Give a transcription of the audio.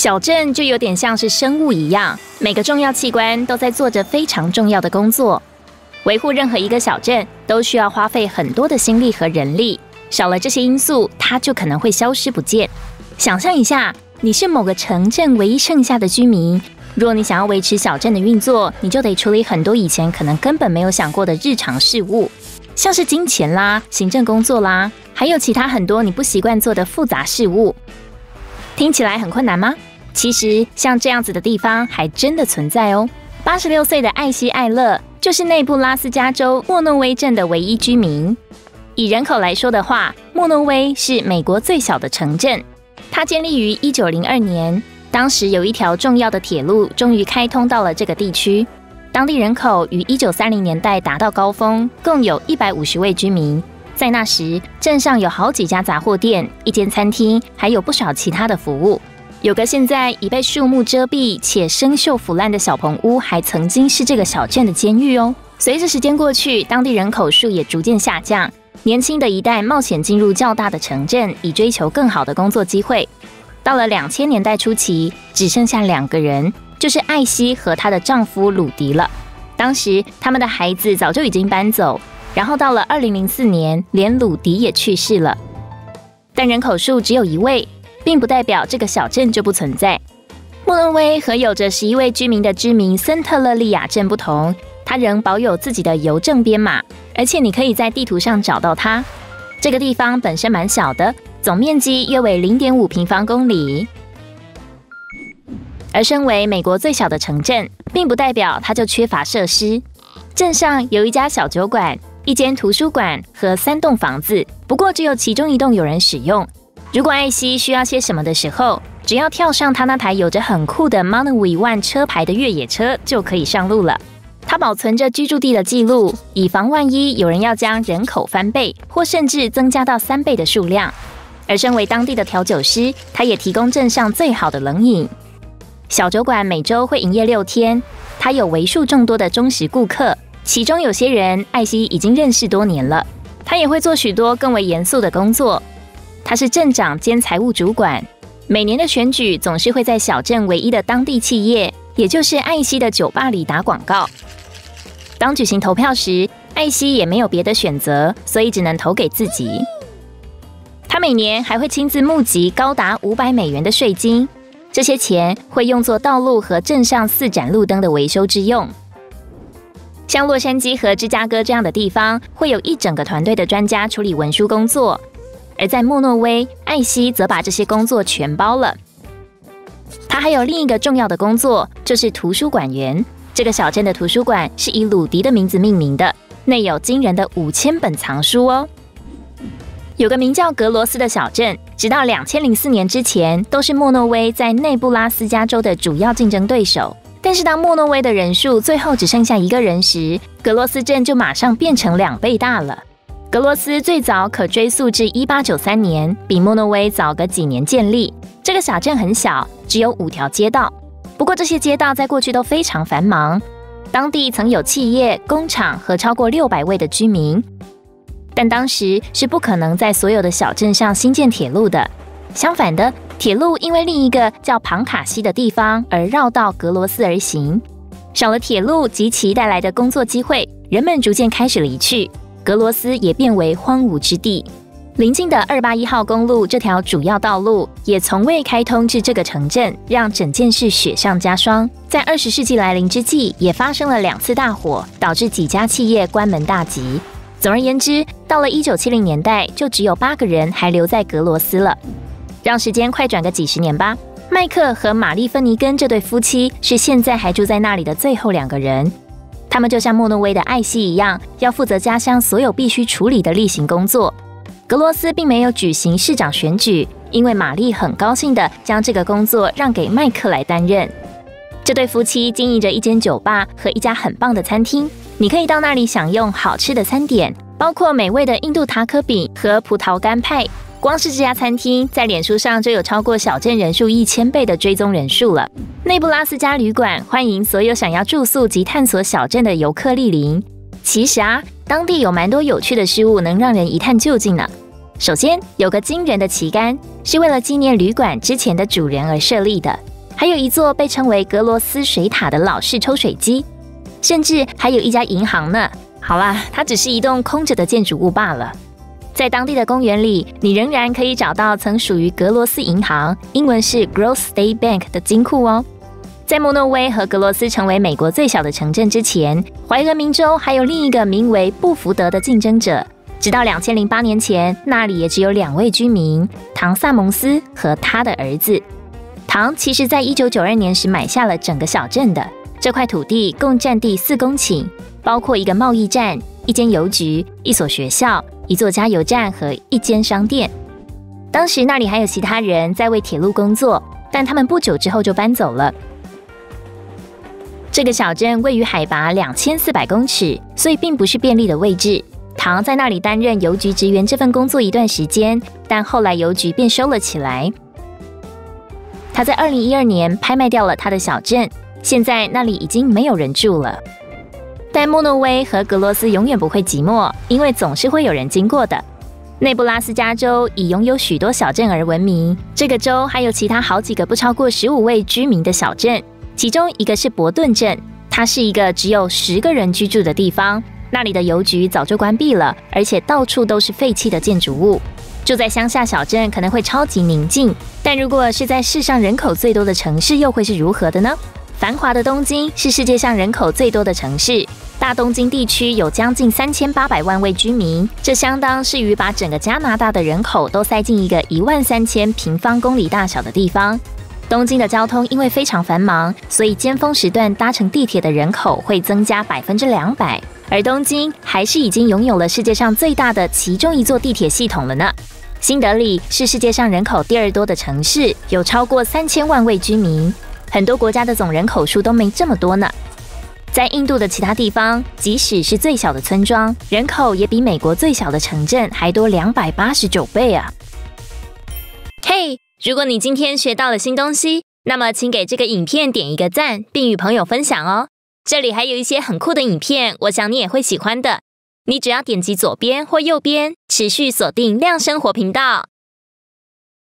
小镇就有点像是生物一样，每个重要器官都在做着非常重要的工作。维护任何一个小镇都需要花费很多的心力和人力，少了这些因素，它就可能会消失不见。想象一下，你是某个城镇唯一剩下的居民，若你想要维持小镇的运作，你就得处理很多以前可能根本没有想过的日常事务，像是金钱啦、行政工作啦，还有其他很多你不习惯做的复杂事务。听起来很困难吗？其实像这样子的地方还真的存在哦。八十六岁的艾希·艾勒就是内布拉斯加州莫诺威镇的唯一居民。以人口来说的话，莫诺威是美国最小的城镇。它建立于一九零二年，当时有一条重要的铁路终于开通到了这个地区。当地人口于一九三零年代达到高峰，共有一百五十位居民。在那时，镇上有好几家杂货店、一间餐厅，还有不少其他的服务。有个现在已被树木遮蔽且生锈腐烂的小棚屋，还曾经是这个小镇的监狱哦。随着时间过去，当地人口数也逐渐下降，年轻的一代冒险进入较大的城镇，以追求更好的工作机会。到了两千年代初期，只剩下两个人，就是艾希和她的丈夫鲁迪了。当时他们的孩子早就已经搬走。然后到了二零零四年，连鲁迪也去世了。但人口数只有一位，并不代表这个小镇就不存在。莫伦威和有着十一位居民的知名森特勒利亚镇不同，它仍保有自己的邮政编码，而且你可以在地图上找到它。这个地方本身蛮小的，总面积约为零点五平方公里。而身为美国最小的城镇，并不代表它就缺乏设施。镇上有一家小酒馆。一间图书馆和三栋房子，不过只有其中一栋有人使用。如果艾希需要些什么的时候，只要跳上他那台有着很酷的 Monowi One 车牌的越野车，就可以上路了。他保存着居住地的记录，以防万一有人要将人口翻倍，或甚至增加到三倍的数量。而身为当地的调酒师，他也提供镇上最好的冷饮。小酒馆每周会营业六天，他有为数众多的忠实顾客。其中有些人，艾希已经认识多年了。他也会做许多更为严肃的工作。他是镇长兼财务主管。每年的选举总是会在小镇唯一的当地企业，也就是艾希的酒吧里打广告。当举行投票时，艾希也没有别的选择，所以只能投给自己。他每年还会亲自募集高达五百美元的税金，这些钱会用作道路和镇上四盏路灯的维修之用。像洛杉矶和芝加哥这样的地方，会有一整个团队的专家处理文书工作；而在莫诺威，艾希则把这些工作全包了。他还有另一个重要的工作，就是图书馆员。这个小镇的图书馆是以鲁迪的名字命名的，内有惊人的五千本藏书哦。有个名叫格罗斯的小镇，直到两千零四年之前，都是莫诺威在内布拉斯加州的主要竞争对手。但是当莫诺威的人数最后只剩下一个人时，格罗斯镇就马上变成两倍大了。格罗斯最早可追溯至一八九三年，比莫诺威早个几年建立。这个小镇很小，只有五条街道。不过这些街道在过去都非常繁忙，当地曾有企业、工厂和超过六百位的居民。但当时是不可能在所有的小镇上新建铁路的。相反的。铁路因为另一个叫庞卡西的地方而绕道格罗斯而行，少了铁路及其带来的工作机会，人们逐渐开始离去，格罗斯也变为荒芜之地。临近的二八一号公路这条主要道路也从未开通至这个城镇，让整件事雪上加霜。在二十世纪来临之际，也发生了两次大火，导致几家企业关门大吉。总而言之，到了一九七零年代，就只有八个人还留在格罗斯了。让时间快转个几十年吧。麦克和玛丽芬尼根这对夫妻是现在还住在那里的最后两个人。他们就像莫诺威的艾希一样，要负责家乡所有必须处理的例行工作。格罗斯并没有举行市长选举，因为玛丽很高兴地将这个工作让给麦克来担任。这对夫妻经营着一间酒吧和一家很棒的餐厅，你可以到那里享用好吃的餐点，包括美味的印度塔可饼和葡萄干派。光是这家餐厅，在脸书上就有超过小镇人数一千倍的追踪人数了。内布拉斯加旅馆欢迎所有想要住宿及探索小镇的游客莅临。其实啊，当地有蛮多有趣的事物能让人一探究竟呢。首先有个惊人的旗杆，是为了纪念旅馆之前的主人而设立的；还有一座被称为格罗斯水塔的老式抽水机，甚至还有一家银行呢。好啦，它只是一栋空着的建筑物罢了。在当地的公园里，你仍然可以找到曾属于格罗斯银行（英文是 Growth State Bank） 的金库哦。在莫诺威和格罗斯成为美国最小的城镇之前，怀俄明州还有另一个名为布福德的竞争者。直到两千零八年前，那里也只有两位居民：唐萨蒙斯和他的儿子。唐其实在一九九二年时买下了整个小镇的这块土地，共占地四公顷，包括一个贸易站、一间邮局、一所学校。一座加油站和一间商店。当时那里还有其他人在为铁路工作，但他们不久之后就搬走了。这个小镇位于海拔两千四百公尺，所以并不是便利的位置。唐在那里担任邮局职员这份工作一段时间，但后来邮局便收了起来。他在二零一二年拍卖掉了他的小镇，现在那里已经没有人住了。但莫诺威和格罗斯永远不会寂寞，因为总是会有人经过的。内布拉斯加州以拥有许多小镇而闻名，这个州还有其他好几个不超过十五位居民的小镇，其中一个是伯顿镇，它是一个只有十个人居住的地方。那里的邮局早就关闭了，而且到处都是废弃的建筑物。住在乡下小镇可能会超级宁静，但如果是在世上人口最多的城市，又会是如何的呢？繁华的东京是世界上人口最多的城市，大东京地区有将近三千八百万位居民，这相当是于把整个加拿大的人口都塞进一个一万三千平方公里大小的地方。东京的交通因为非常繁忙，所以尖峰时段搭乘地铁的人口会增加百分之两百，而东京还是已经拥有了世界上最大的其中一座地铁系统了呢。新德里是世界上人口第二多的城市，有超过三千万位居民。很多国家的总人口数都没这么多呢。在印度的其他地方，即使是最小的村庄，人口也比美国最小的城镇还多两百八十九倍啊！嘿，如果你今天学到了新东西，那么请给这个影片点一个赞，并与朋友分享哦。这里还有一些很酷的影片，我想你也会喜欢的。你只要点击左边或右边，持续锁定亮生活频道。